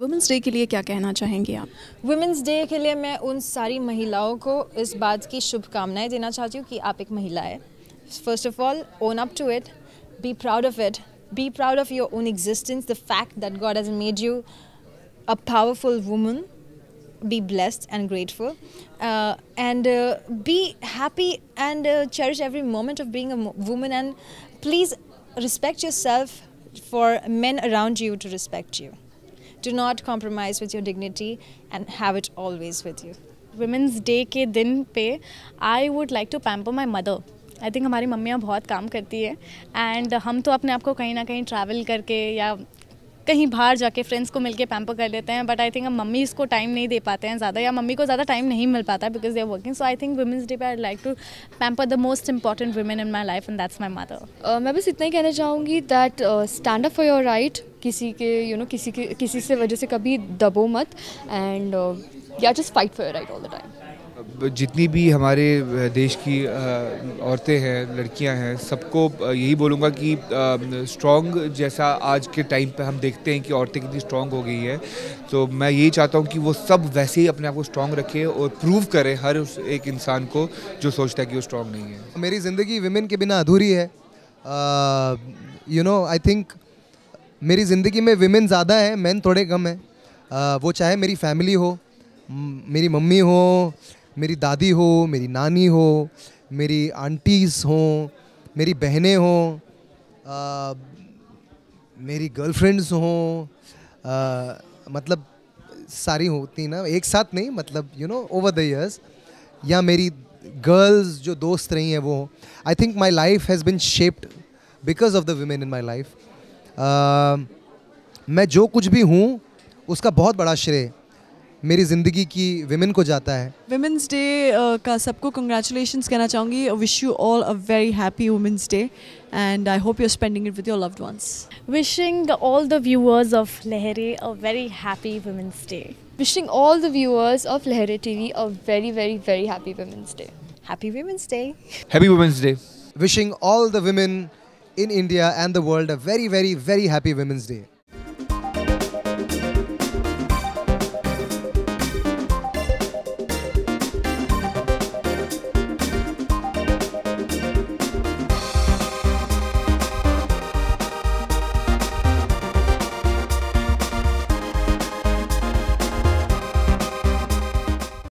Women's day के लिए क्या कहना चाहेंगी आप? वुमेंस डे के लिए मैं उन सारी महिलाओं को इस बात की शुभकामनाएँ देना चाहती हूँ कि आप एक महिला है। First of all own up to it be proud of it be proud of your own existence the fact that God has made you a powerful woman grateful. Uh, and uh, be happy and uh, cherish every moment of being a woman and please respect yourself for men around you to respect you. Do not compromise with your dignity and have it always with you women's day के दिन पे I would like to pamper my mother I think हमारी मम्मियाँ बहुत काम करती है and हम तो अपने आप को कहीं ना कहीं ट्रैवल करके या कहीं बाहर जाके फ्रेंड्स को मिलके पैम्पर कर लेते हैं बट आई थिंक हम मम्मी इसको टाइम नहीं दे पाते हैं ज़्यादा या मम्मी को ज़्यादा टाइम नहीं मिल पाता because they are working so I think women's day पे I like to pamper the most important women in my life and that's my mother मैं बस इतना ही कहना चाहूँगी that stand up for your right किसी के यू you नो know, किसी के किसी से वजह से कभी दबो मत एंड या just fight for your right all the time जितनी भी हमारे देश की औरतें हैं लड़कियाँ हैं सबको यही बोलूँगा कि स्ट्रॉन्ग जैसा आज के टाइम पे हम देखते हैं कि औरतें कितनी स्ट्रॉन्ग हो गई हैं। तो मैं यही चाहता हूँ कि वो सब वैसे ही अपने आप को स्ट्रॉन्ग रखे और प्रूव करें हर उस एक इंसान को जो सोचता है कि वो स्ट्रॉन्ग नहीं है। मेरी ज़िंदगी विमेन के बिना अधूरी है। यू नो आई थिंक मेरी ज़िंदगी में विमेन ज़्यादा है मैन थोड़े कम है। uh, वो चाहे मेरी फैमिली हो मेरी मम्मी हो मेरी दादी हो, मेरी नानी हो, मेरी आंटीज़ हों, मेरी बहनें हों मेरी गर्लफ्रेंड्स हों मतलब सारी होती ना, एक साथ नहीं मतलब you know over the years या मेरी गर्ल्स जो दोस्त रही हैं वो I think my life has been shaped because of the women in my life मैं जो कुछ भी हूँ, उसका बहुत बड़ा श्रेय मेरी ज़िंदगी की विमेन को जाता है। विमेंस डे uh, का सबको कंग्रेचुलेशन कहना चाहूँगी। Wish you all a very happy women's day and I hope you are spending it with your loved ones wishing all the viewers of Lehren a very happy women's day wishing all the viewers of Lehren TV a very very very happy women's day happy women's day happy women's day wishing all the women in India and the world a very very very happy women's day.